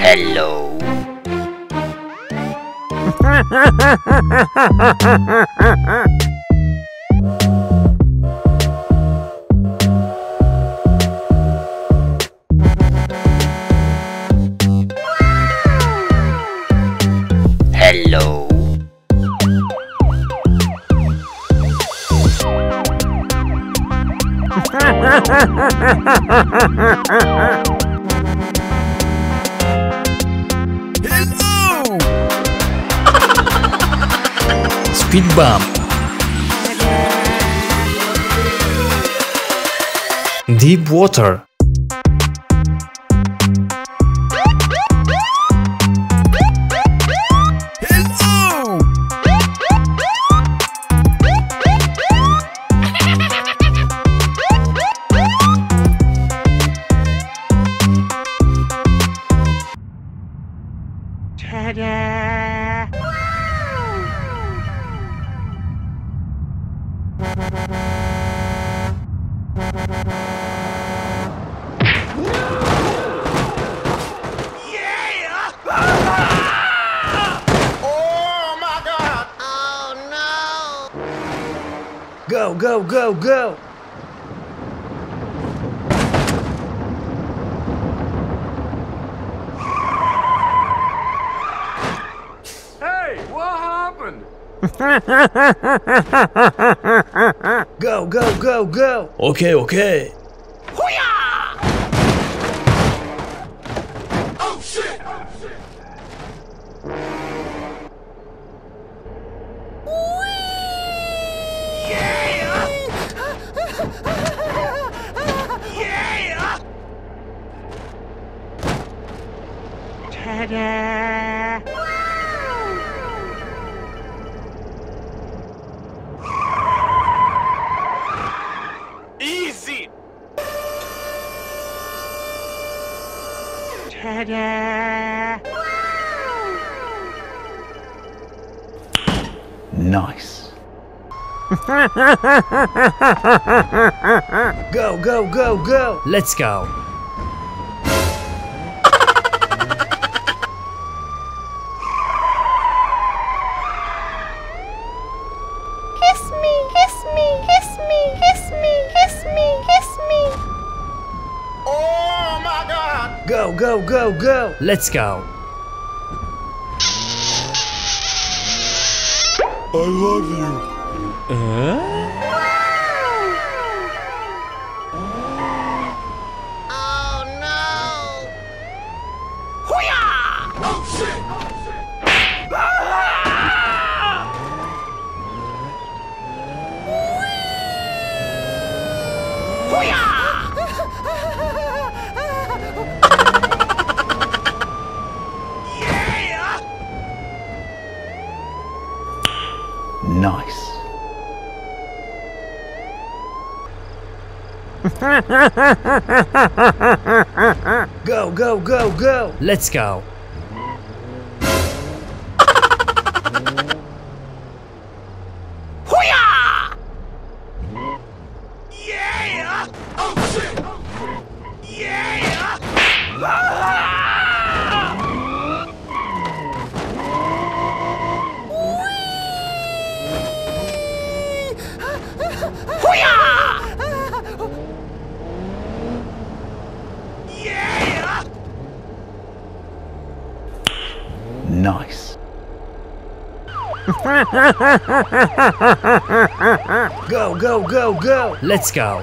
Hello. Hello. Hello! Speed bump. Deep water. Go, go, go, go! Hey, what happened? Go, go, go, go! Okay, okay. Easy! Nice. Go, go, go, go! Let's go. Kiss me, kiss me, kiss me, kiss me, kiss me, kiss me. Go, go, go, go! Let's go. I love you. Huh? Oh no! Oh, nice. Go, go, go, go! Let's go. Go, go, go, go! Let's go.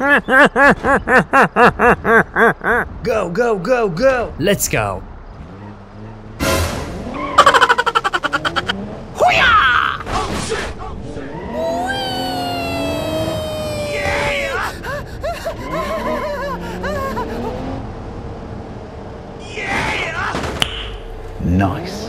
Go, go, go, go! Let's go. Nice.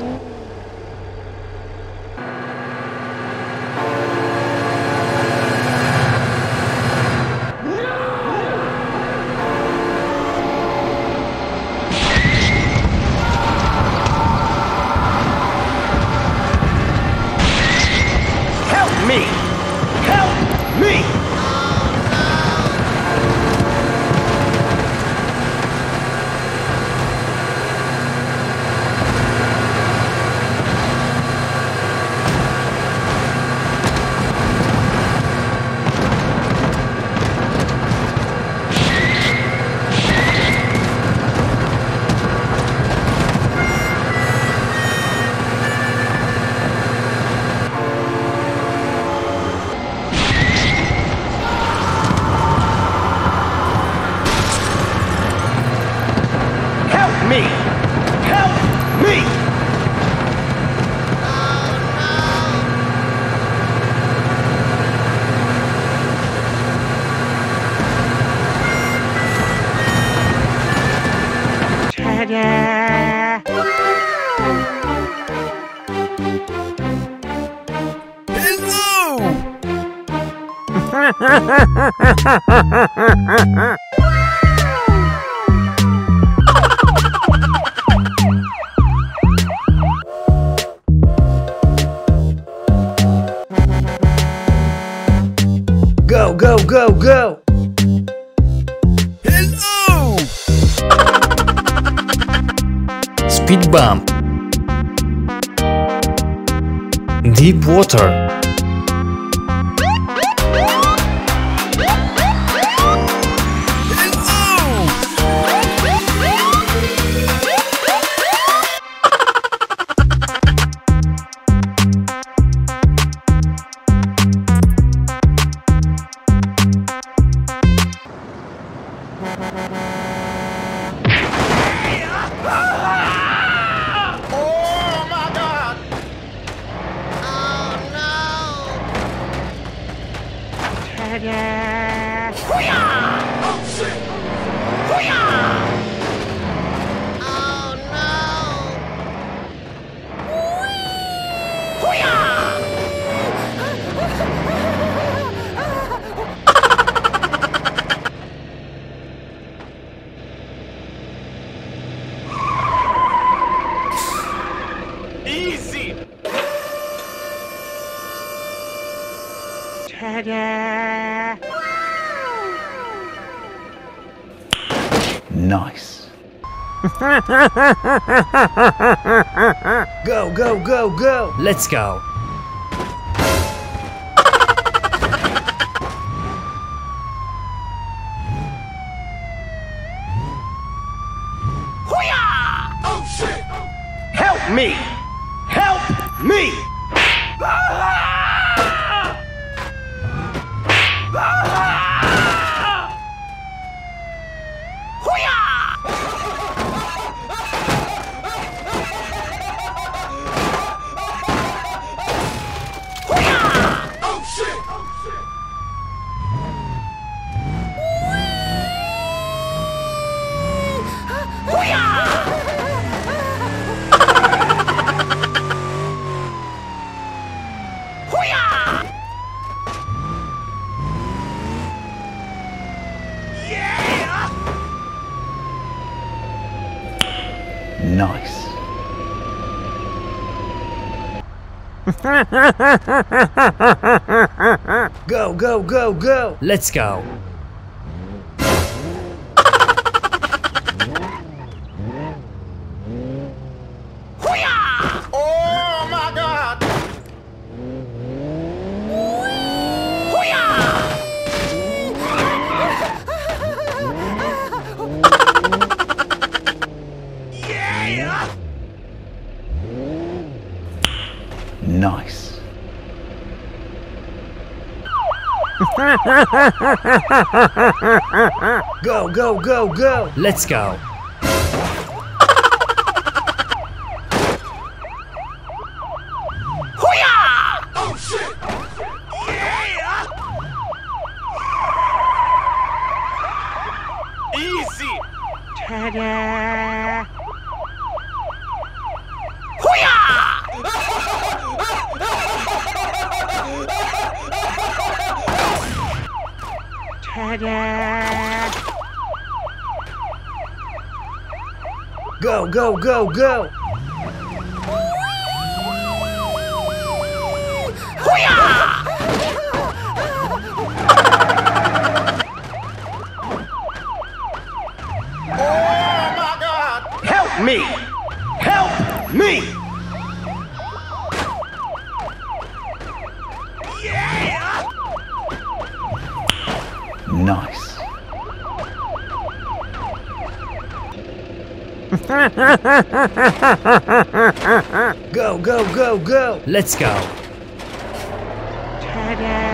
Go, go, go, go! Speed bump. Deep water. Nice. Go, go, go, go! Let's go. Help me! Help me! Nice. Go, go, go, go! Let's go. Go, go, go, go. Let's go. Go, go, go, go. Oh my god! Help me. Help me. Yeah! Nice. go, go, go, go! Let's go! Ta-da!